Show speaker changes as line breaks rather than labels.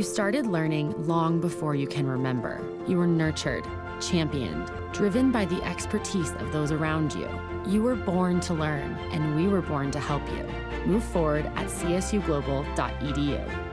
You started learning long before you can remember. You were nurtured, championed, driven by the expertise of those around you. You were born to learn, and we were born to help you. Move forward at csuglobal.edu.